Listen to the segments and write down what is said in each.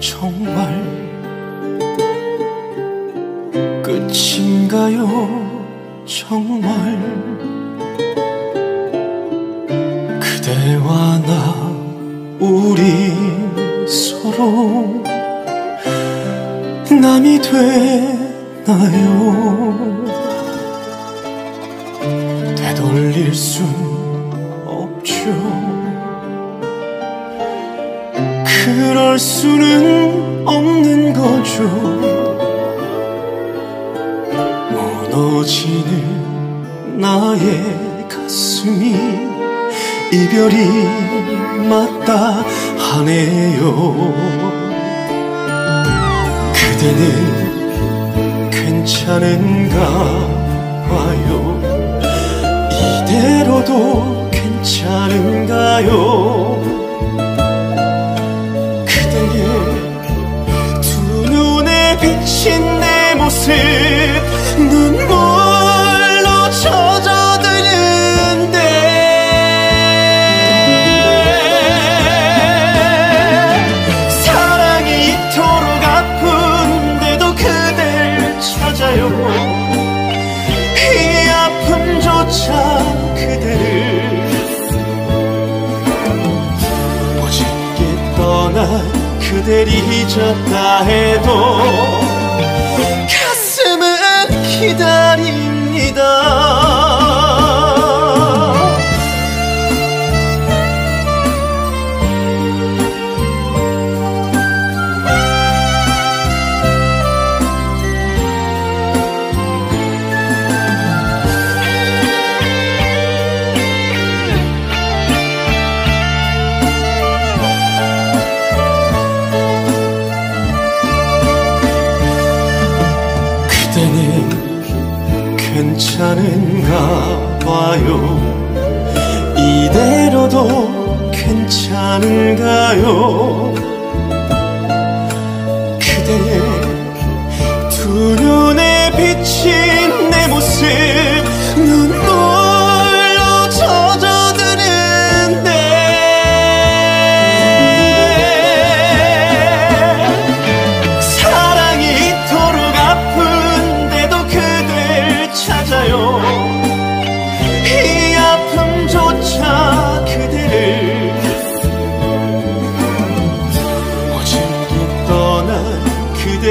정말 끝인가요? 정말 그대와 나 우리 서로 남이 되나요? 되돌릴 순 없죠. 그럴 수는 없는 거죠. 무너지는 나의 가슴이 이별이 맞다 하네요. 그대는 괜찮은가 봐요. 이대로도 괜찮은가요 내 모습 눈물로 젖어드는데. 사랑이 이토록 아픈데도 그댈 찾아요. 이 아픔조차 그대를 멋있게 떠난 그댈 잊었다 해도 가 괜찮은가 봐요. 이대로도 괜찮은가요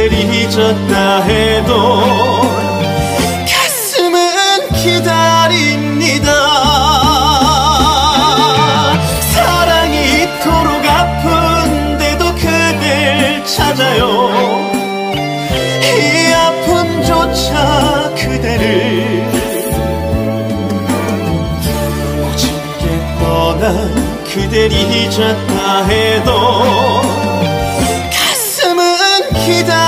그댈 잊었다 해도 가슴은 기다립니다. 사랑이 이토록 아픈데도 그댈 찾아요. 이 아픔조차 그대를 오지게 떠난 그댈 잊었다 해도 가슴은 기다